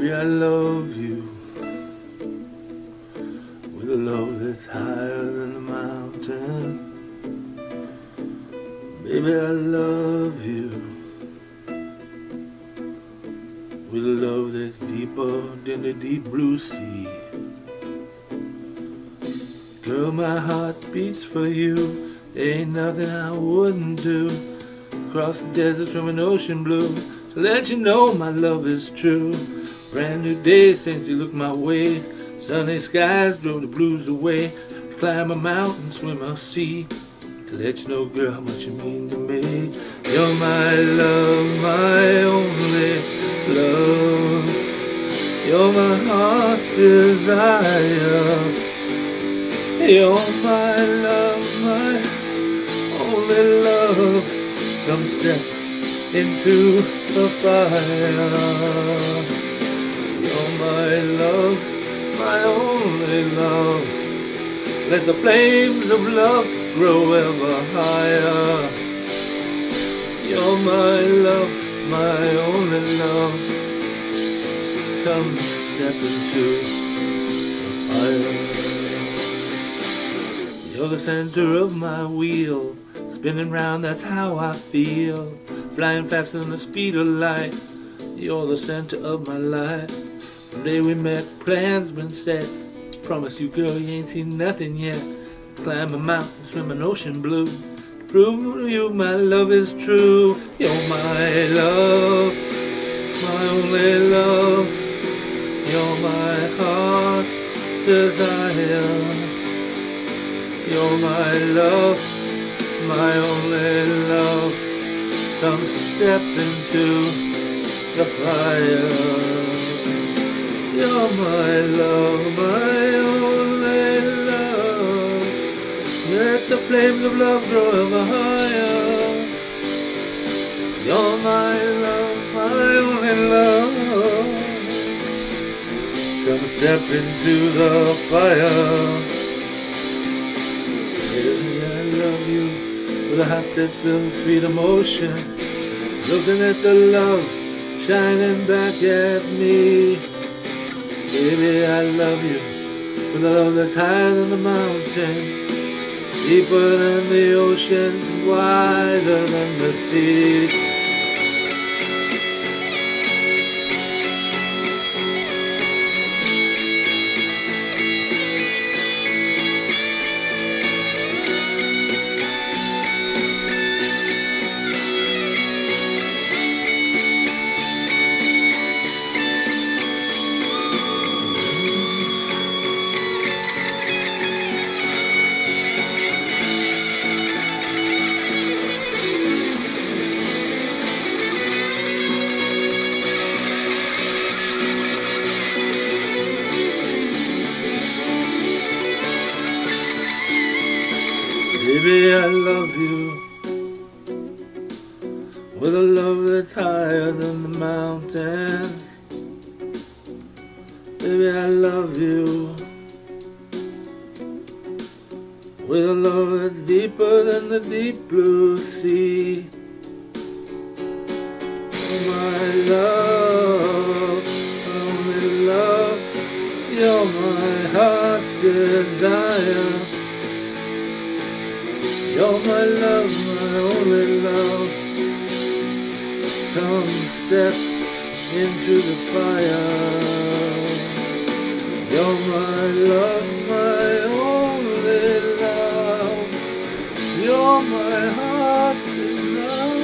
Baby, I love you with a love that's higher than the mountain. Baby, I love you with a love that's deeper than the deep blue sea. Girl, my heart beats for you. Ain't nothing I wouldn't do. Cross the desert from an ocean blue to let you know my love is true. Brand new day since you looked my way. Sunny skies drove the blues away. Climb a mountain, swim a sea. To let you know, girl, how much you mean to me. You're my love, my only love. You're my heart's desire. You're my love, my only love. Come step into the fire only love. Let the flames of love grow ever higher. You're my love, my only love. Come step into the fire. You're the center of my wheel. Spinning round, that's how I feel. Flying faster than the speed of light. You're the center of my life. The day we met, plans been set. Promise you, girl, you ain't seen nothing yet. Climb a mountain, swim an ocean blue. Prove to you my love is true. You're my love, my only love. You're my heart's desire. You're my love, my only love. Come step into the fire. You're my love, my flames of love grow ever higher. You're my love, my only love. Come step into the fire. Baby, I love you with a heart that's filled with sweet emotion. Looking at the love shining back at me. Baby, I love you with a love that's higher than the mountains, deeper than the oceans, wider than the seas. Baby, I love you with a love that's higher than the mountains. Baby, I love you with a love that's deeper than the deep blue sea. Oh my love, only love, you're my heart's desire. You're my love, my only love. Come step into the fire. You're my love, my only love. You're my heart's desire.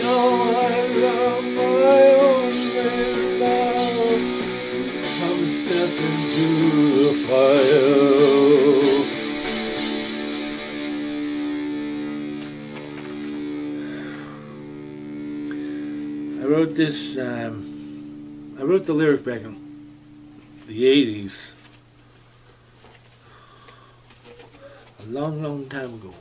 You're my love, my only love. Come step into the fire. Wrote this, um, I wrote the lyric back in the 80s. A long, long time ago.